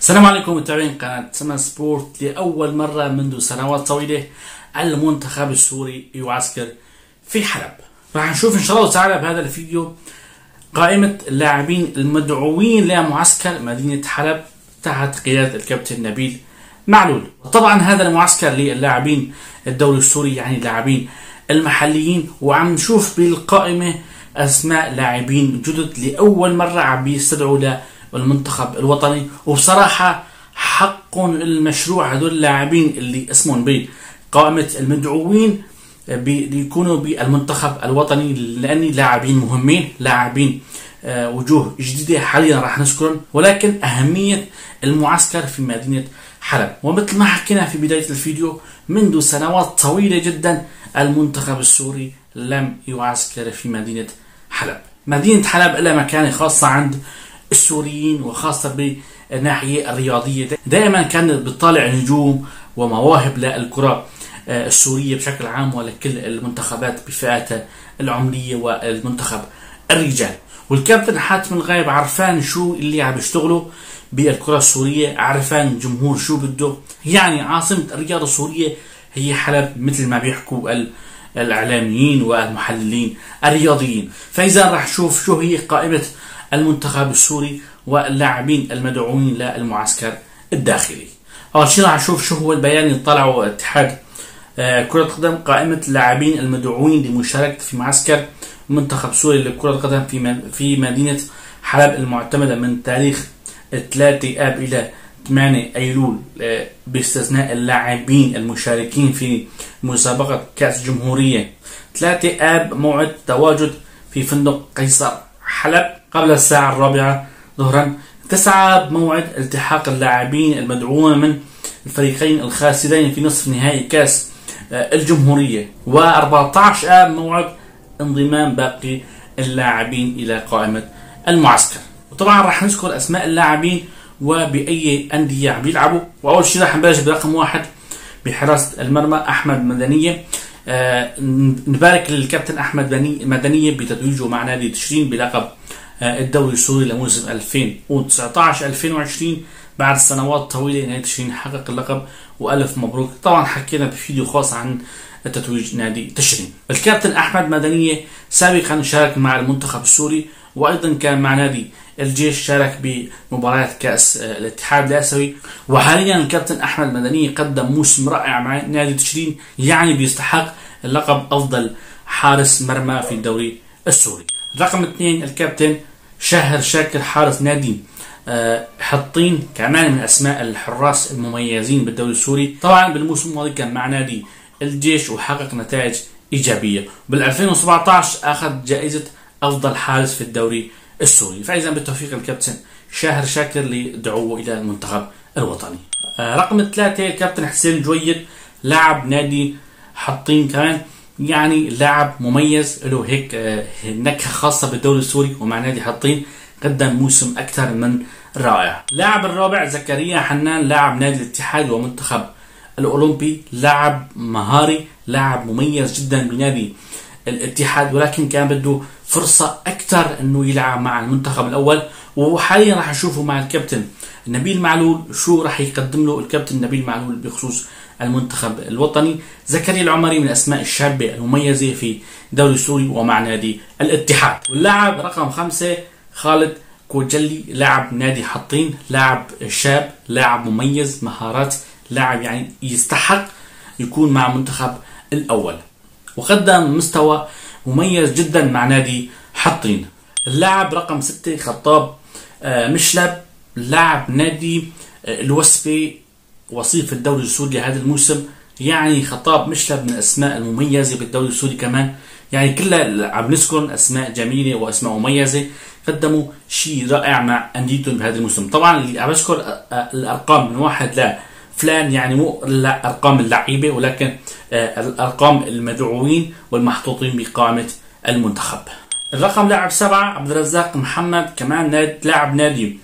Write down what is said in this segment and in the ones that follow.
السلام عليكم متابعين قناة سما سبورت لأول مرة منذ سنوات طويلة. المنتخب السوري يعسكر في حلب راح نشوف إن شاء الله تعالى بهذا الفيديو قائمة اللاعبين المدعوين لمعسكر مدينة حلب تحت قيادة الكابتن نبيل معلول. طبعا هذا المعسكر للاعبين الدوري السوري يعني اللاعبين المحليين وعم نشوف بالقائمة أسماء لاعبين جدد لأول مرة عم بيستدعوا المنتخب الوطني. وبصراحة حق المشروع هذول اللاعبين اللي اسمهم بقائمة المدعوين بيكونوا بالمنتخب الوطني لأني لاعبين مهمين لاعبين آه، وجوه جديدة حاليا راح نذكرهم ولكن أهمية المعسكر في مدينة حلب. ومثل ما حكينا في بداية الفيديو منذ سنوات طويلة جدا المنتخب السوري لم يعسكر في مدينة حلب. مدينة حلب لها مكانة خاصة عند السوريين وخاصة بالناحية الرياضية. دائما كان بتطالع نجوم ومواهب للكرة آه، السورية بشكل عام ولكل المنتخبات بفئاتها العمرية والمنتخب الرجال. والكابتن حاتم الغايب عرفان شو اللي عم يشتغلوا بالكرة السورية؟ عرفان الجمهور شو بده؟ يعني عاصمة الرياضة السورية هي حلب مثل ما بيحكوا الإعلاميين والمحللين الرياضيين. فإذا راح نشوف شو هي قائمة المنتخب السوري واللاعبين المدعوين للمعسكر الداخلي. أول شيء راح نشوف شو هو البيان اللي طلعه اتحاد آه، كرة القدم قائمة اللاعبين المدعوين لمشاركة في معسكر منتخب سوري لكرة القدم في في مدينة حلب المعتمدة من تاريخ 3 آب إلى 8 أيلول آه، باستثناء اللاعبين المشاركين في مسابقة كأس جمهورية. 3 آب موعد تواجد في فندق قيصر. حلب قبل الساعة الرابعة ظهرا تسعى بموعد التحاق اللاعبين المدعوون من الفريقين الخاسرين في نصف نهائي كأس آه، الجمهورية. و14 آب موعد انضمام باقي اللاعبين إلى قائمة المعسكر. وطبعا راح نذكر أسماء اللاعبين وبأي أندية عم يلعبوا. وأول شيء راح نبلش برقم واحد بحراسة المرمى أحمد مدنية. نبارك للكابتن أحمد مدنية بتتويجه مع نادي تشرين بلقب آه الدوري السوري لموسم 2019 2020 بعد سنوات طويلة نادي تشرين حقق اللقب وألف مبروك. طبعا حكينا بفيديو خاص عن تتويج نادي تشرين. الكابتن أحمد مدنية سابقا شارك مع المنتخب السوري وأيضا كان مع نادي الجيش شارك بمباريات كأس آه، الاتحاد الآسيوي. وحاليا الكابتن أحمد مدني قدم موسم رائع مع نادي تشرين يعني بيستحق اللقب أفضل حارس مرمى في الدوري السوري. رقم اثنين الكابتن شهر شاكر حارس نادي آه، حطين كمان من أسماء الحراس المميزين بالدوري السوري. طبعا بالموسم الماضي كان مع نادي الجيش وحقق نتائج إيجابية. بال 2017 أخذ جائزة أفضل حارس في الدوري السوري. فإذا بالتوفيق الكابتن شاهر شاكر لدعوه إلى المنتخب الوطني. آه، رقم ثلاثة الكابتن حسين جويد لاعب نادي حطين كمان. يعني لاعب مميز له هيك آه، نكهة خاصة بالدوري السوري ومع نادي حطين. قدم موسم أكثر من رائع. لاعب الرابع زكريا حنان لاعب نادي الاتحاد ومنتخب الأولمبي. لاعب مهاري لاعب مميز جدا بنادي الاتحاد ولكن كان بده فرصة أكثر أنه يلعب مع المنتخب الأول. وحاليا راح نشوفه مع الكابتن نبيل معلول شو راح يقدم له الكابتن نبيل معلول بخصوص المنتخب الوطني. زكريا العمري من الأسماء الشابة المميزة في دوري سوري ومع نادي الاتحاد. واللاعب رقم خمسة خالد كوجلي لاعب نادي حطين لاعب شاب لاعب مميز مهارات لاعب يعني يستحق يكون مع المنتخب الأول. وقدم مستوى مميز جدا مع نادي حطين. اللاعب رقم ستة خطاب آه، مشلب لاعب نادي آه، الوسبي وصيف الدوري السوري هذا الموسم. يعني خطاب مشلب من الأسماء المميزة بالدوري السوري كمان. يعني كلها عم نذكر أسماء جميلة وأسماء مميزة. قدموا شيء رائع مع أنديتهم بهذا الموسم. طبعا اللي عم بذكر آه، الأرقام من واحد ل فلان يعني مو أرقام اللعيبة ولكن آه، الأرقام المدعوين والمحطوطين بقائمه المنتخب. الرقم لاعب سبعة عبد الرزاق محمد كمان نادي لاعب نادي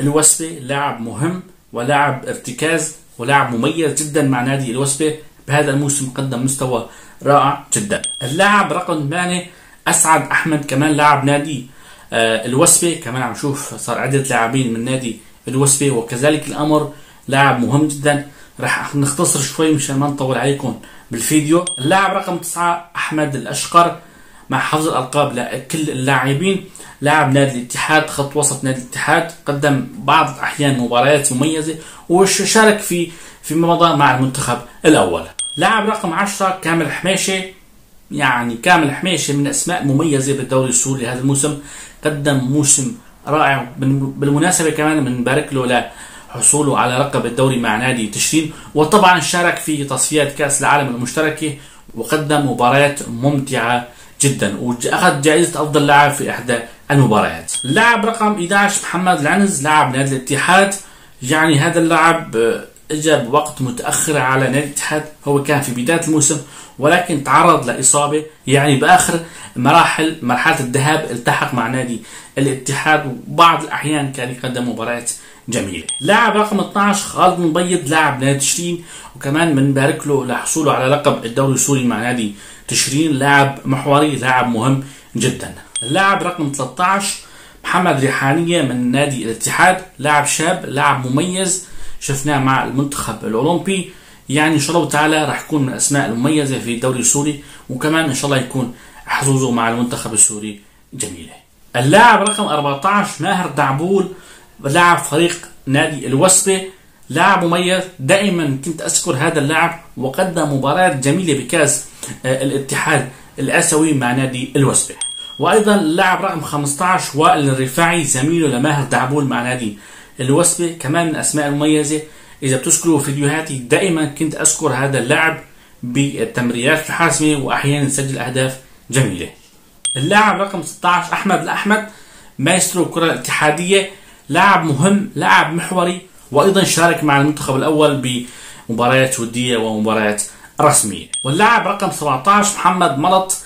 الوسبه لاعب مهم ولاعب ارتكاز ولاعب مميز جدا مع نادي الوسبه بهذا الموسم قدم مستوى رائع جدا. اللاعب رقم 8 أسعد أحمد كمان لاعب نادي آه، الوسبه كمان عم نشوف صار عده لاعبين من نادي الوسبي وكذلك الأمر لاعب مهم جدا. راح نختصر شوي مشان ما نطول عليكم بالفيديو. اللاعب رقم تسعة أحمد الأشقر مع حفظ الألقاب لكل اللاعبين. لاعب نادي الاتحاد خط وسط نادي الاتحاد. قدم بعض الأحيان مباريات مميزة وشارك في فيما مضى مع المنتخب الأول. لاعب رقم 10 كامل حميشة. يعني كامل حميشة من أسماء مميزة بالدوري السوري هذا الموسم. قدم موسم رائع بالمناسبة كمان بنبارك له لحصوله على لقب الدوري مع نادي تشرين وطبعا شارك في تصفيات كأس العالم المشتركة وقدم مباريات ممتعة جدا وأخذ جائزة أفضل لاعب في إحدى المباريات. اللاعب رقم 11 محمد العنز لاعب نادي الاتحاد يعني هذا اللاعب اجى بوقت متأخر على نادي الاتحاد هو كان في بداية الموسم ولكن تعرض لإصابة يعني بآخر مراحل مرحلة الذهاب التحق مع نادي الاتحاد وبعض الأحيان كان يقدم مباريات جميله. لاعب رقم 12 خالد مبيض لاعب نادي تشرين وكمان بنبارك له لحصوله على لقب الدوري السوري مع نادي تشرين لاعب محوري لاعب مهم جدا. اللاعب رقم 13 محمد ريحانية من نادي الاتحاد لاعب شاب لاعب مميز شفناه مع المنتخب الأولمبي يعني إن شاء الله تعالى راح يكون من الأسماء المميزة في الدوري السوري وكمان إن شاء الله يكون حظوظه مع المنتخب السوري جميلة. اللاعب رقم 14 ماهر دعبول لاعب فريق نادي الوسبه لاعب مميز. دائما كنت أذكر هذا اللاعب وقدم مباريات جميلة بكأس آه، الاتحاد الآسيوي مع نادي الوسبه. وأيضا اللاعب رقم 15 وائل الرفاعي زميله لماهر دعبول مع نادي الوسبة كمان من الأسماء المميزة إذا بتذكروا فيديوهاتي دائما كنت أذكر هذا اللاعب بالتمريرات الحاسمة وأحيانا يسجل أهداف جميلة. اللاعب رقم 16 أحمد الأحمد مايسترو الكرة الاتحادية لاعب مهم لاعب محوري وأيضا شارك مع المنتخب الأول بمباريات ودية ومباريات رسمية. واللاعب رقم 17 محمد ملط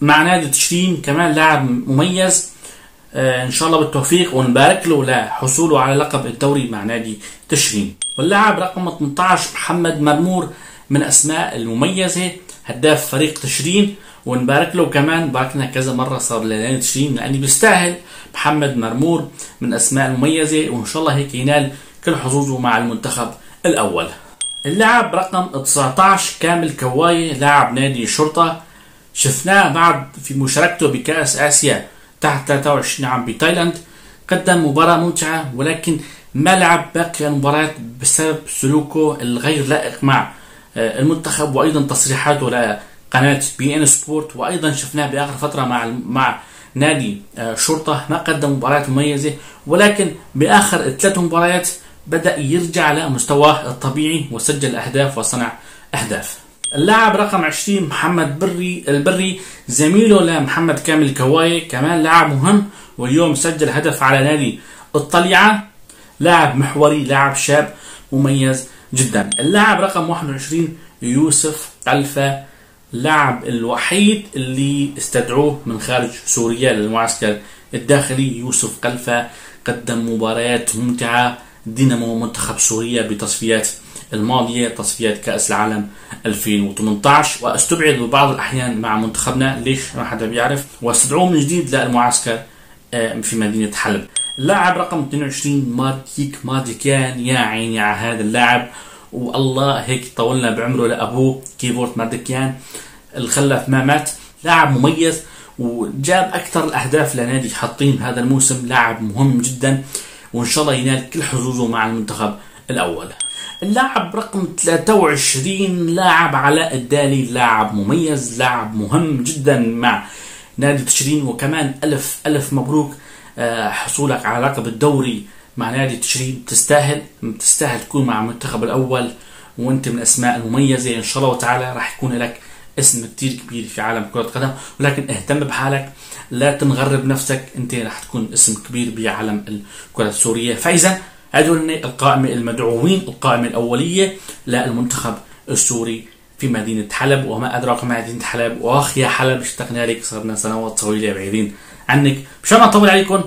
مع نادي تشرين كمان لاعب مميز. آه، إن شاء الله بالتوفيق ونبارك له لحصوله على لقب الدوري مع نادي تشرين. واللاعب رقم 18 محمد مرمور من أسماء المميزة هداف فريق تشرين. ونبارك له كمان باركنا كذا مرة صار لنادي تشرين لأني بيستاهل محمد مرمور من أسماء المميزة وإن شاء الله هيك ينال كل حظوظه مع المنتخب الأول. اللاعب رقم 19 كامل كواي لاعب نادي الشرطه شفناه بعد في مشاركته بكأس آسيا تحت 23 عام بتايلاند. قدم مباراة ممتعة ولكن ما لعب باقي المباريات بسبب سلوكه الغير لائق مع آه، المنتخب وأيضا تصريحاته لقناه بي إن سبورت وأيضا شفناه بآخر فترة مع مع نادي آه، شرطة. ما قدم مباريات مميزة ولكن بآخر ثلاث مباريات بدأ يرجع لمستواه الطبيعي وسجل أهداف وصنع أهداف. اللاعب رقم 20 محمد بري البري زميله لمحمد كامل الكواي كمان لاعب مهم واليوم سجل هدف على نادي الطليعة. لاعب محوري لاعب شاب مميز جدا. اللاعب رقم 21 يوسف قلفة اللاعب الوحيد اللي استدعوه من خارج سوريا للمعسكر الداخلي يوسف قلفة قدم مباريات ممتعة. دينامو منتخب سوريا بتصفيات الماضية تصفيات كأس العالم 2018 واستبعد ببعض الأحيان مع منتخبنا. ليش؟ ما حدا بيعرف. واستدعوه من جديد للمعسكر آه، في مدينة حلب. اللاعب رقم 22 ماركيك مارجيكيان يا عيني على هذا اللاعب. والله هيك طولنا بعمره لأبوه كيبورد الخلف ما مات لاعب مميز وجاب أكثر الأهداف لنادي حطين هذا الموسم لاعب مهم جدا وإن شاء الله ينال كل حظوظه مع المنتخب الأول. اللاعب رقم 23 لاعب علاء الدالي لاعب مميز لاعب مهم جدا مع نادي تشرين وكمان ألف ألف مبروك آه، حصولك على لقب الدوري مع نادي تشرين. تستاهل تستاهل تكون مع المنتخب الأول وأنت من الأسماء المميزة. إن شاء الله تعالى راح يكون لك اسم كتير كبير في عالم كرة القدم ولكن اهتم بحالك. لا تنغرب نفسك انت راح تكون اسم كبير بعالم الكرة السورية. فإذا هذول القائمة المدعوين القائمة الأولية للمنتخب السوري في مدينة حلب. وما أدراك ما مدينة حلب؟ وأخ يا حلب اشتقنا لك صرنا سنوات طويلة بعيدين عنك. مشان ما أطول عليكم؟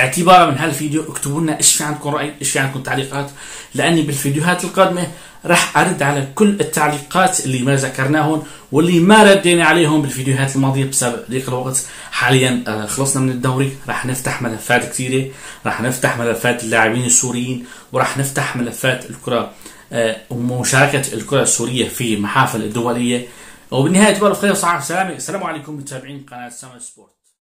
اعتبارا من هالفيديو اكتبوا لنا إيش في عندكم رأي إيش في عندكم تعليقات؟ لأني بالفيديوهات القادمة راح أرد على كل التعليقات اللي ما ذكرناهم واللي ما ردينا عليهم بالفيديوهات الماضية بسبب ضيق الوقت. حاليا آه، خلصنا من الدوري راح نفتح ملفات كثيرة راح نفتح ملفات اللاعبين السوريين وراح نفتح ملفات الكرة آه، ومشاركة الكرة السورية في محافل الدولية. وبالنهاية تبارك خير وصحه وسلامه السلام عليكم متابعين قناة سما سبورت.